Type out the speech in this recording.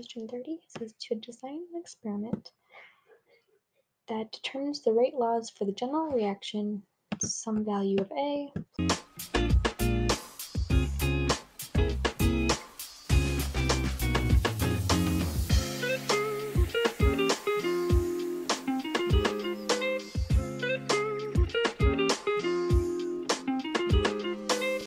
question 30 says to design an experiment that determines the rate laws for the general reaction, some value of A